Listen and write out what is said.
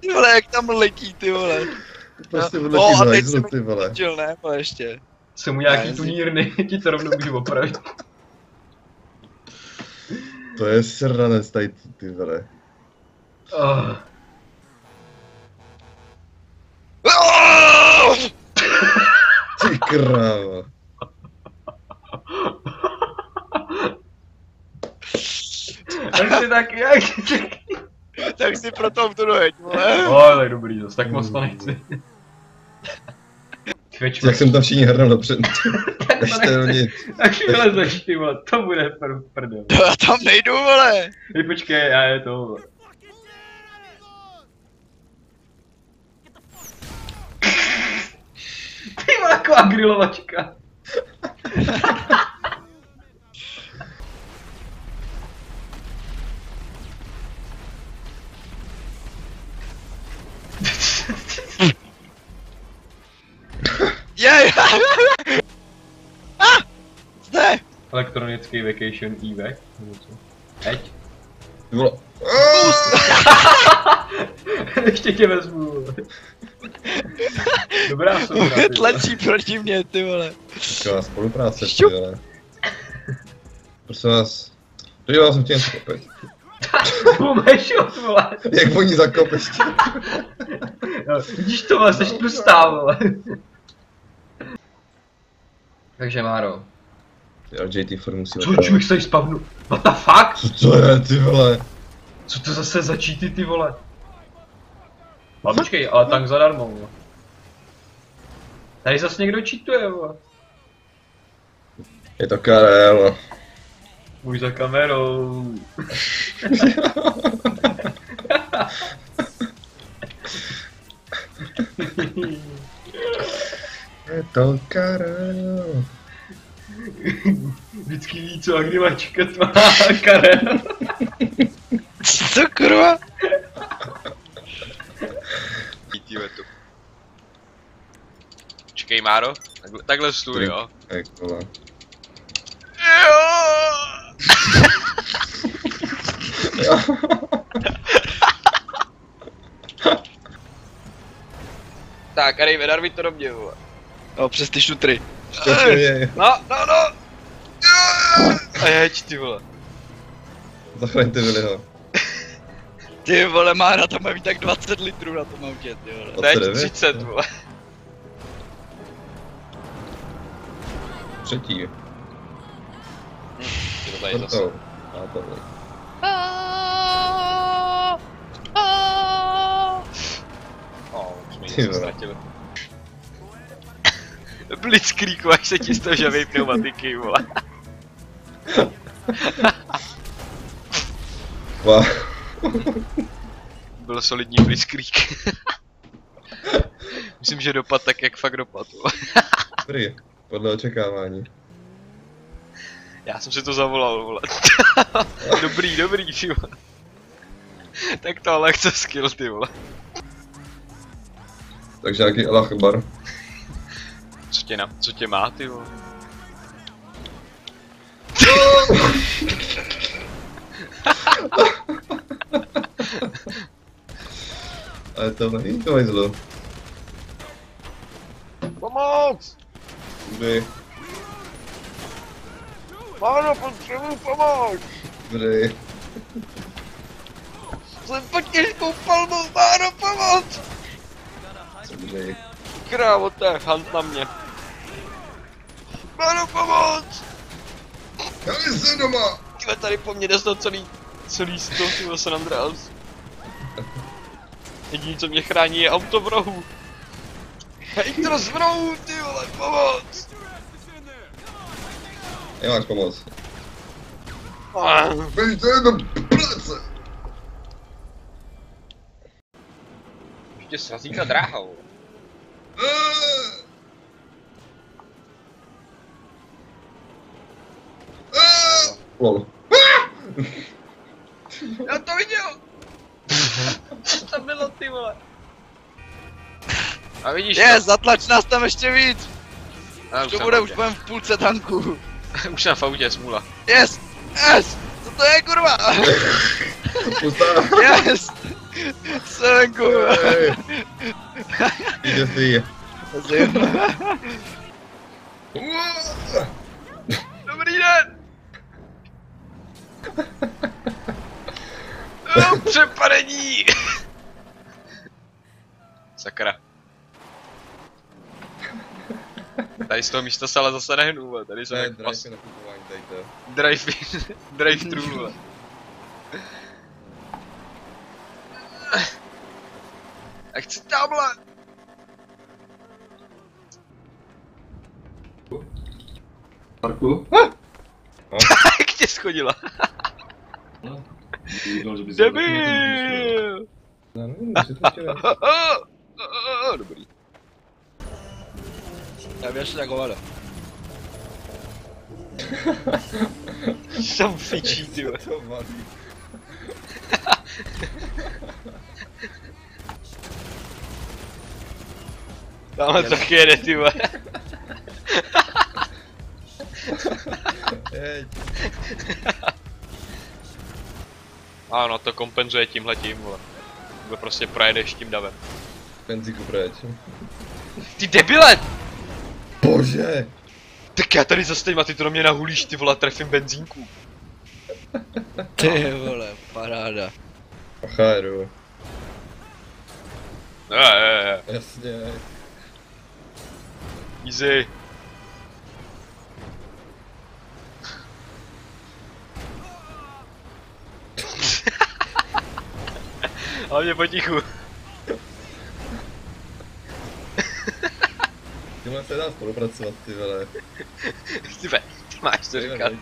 Ty vole, jak tam letí, ty vole. Prostě No, vletí a no, teď jsem ty vole. Viděl, ne, ale ještě. Jsou mu nějaký Ne, tunírny, ti to rovnou můžu opravit. To je sranec tady, ty, ty vole. Oh. Ty kráva. Tak si tak, jak tak si pro tom to dojeď, vole. O, tak dobrý zas, tak moc to nechci. Kveč, Jak jsem tam všichni hrnul dopředu. tak to Ještě nechci. Tak vylezeš ty vole, to bude pr- prdel. Já tam nejdu, vole. Ty počkej, já je to vole. Ty vole, taková grilovačka. Jej! ah! Elektronický vacation e nebo co? Heď. Ty vole. Ještě tě vezmu. Dobrá vole. Tlačí proti mě, ty vole. Taková spolupráce, ty vole. Prosím vás. Podíval jsem tě něco kopet. Bumešot, vole. Jak oni zakop ještě. Jo, Vidíš to, vole, jsi tlustá, vole. Takže Máro. Jo, JT furt musí Co člověk se tady spavnu? What the fuck? Co to je, ty vole? Co to zase za cheaty, ty vole? A počkej, ale tank zadarmo, vole. Tady zase někdo cheatuje, vole. Je to Karel. Můj za kamerou. Je to Karel. Vždycky ví, co a kdy má čekat má Karel. Co kurva? Vidíme tu. Čekej, Máro. Takhle, takhle stůj, jo. Jo. Tak, a dej Darby to do mě, vole. No, přes ty šutry. No, no, no. A jeď, ty vole. Zachraňte Viliho. Ty vole, Mára tam má mít tak 20 litrů na tom autě, ty vole. Ne, 29? 30, vole. Třetí. Ty to tady zase. Ty vole. Blitzkrieg, až se ti stažavej pneumatiky, vole. Dva. Byl solidní Blitzkrieg. Myslím, že dopad tak, jak fakt dopad, vole. Dobrý. Podle očekávání. Já jsem si to zavolal, vole. dobrý, dobrý, ty vole. Tak to ale chce skill, ty vole. Takže nějaký Allah Akbar. Co tě, na, co tě má, ty vole? Ale to není to hajzlo. Pomoc! Dobrý. Máno, potřebuji pomoc! Dobrý. Jsem pod těžkou palmou, Máno, pomoc! Dobrý. Krávo, to je hunt na mě. Máno, pomoc! Já jsem doma! Tyhle tady po mně jde celý, celý sto, ty vole, San Andreas. Jediný, co mě chrání, je auto v rohu. Hej, to z rohu, ty vole, pomoc! Nemáš pomoc. Ah. Běž to do plece! Ještě srazí ta dráha, vole. Ah! Ah! Lol. Já to viděl! Co to bylo, ty vole? A vidíš Je, zatlač nás tam ještě víc! A, To jsem bude, už autě. budeme v půlce tanku. už jsem v autě, smůla. Yes! Yes! Co to je, kurva? Yes! Jsem, kurva. Jde si. Zim. Dobrý den! No, přepadení! Sakra. Tady z toho místa se ale zase nehnu, vole. tady jsem Ne, jak drive pas... na kupování tady to. Drive in, drive through. A chci tamhle! Parku? Jak tě schodila? No. Viděl, že by se Debil! No, nevím, jestli to chtěli. Dobrý. Já věř tak hovado. Jsem fičí, ty vole. To malý. Tamhle taky jede, ty vole. Jeď. Ano, to kompenzuje tímhle tím, vole. Nebo prostě projedeš tím davem. Penzíku preč. Ty debile! Bože! Tak já tady zastejím a ty to na mě nahulíš, ty vole, trefím benzínku. Ty vole, paráda. Bacha, jedu. Je, je, je. Jasně. Easy. Hlavně potichu. Tímhle se dá spolupracovat, ty vole. Ty máš to říkat.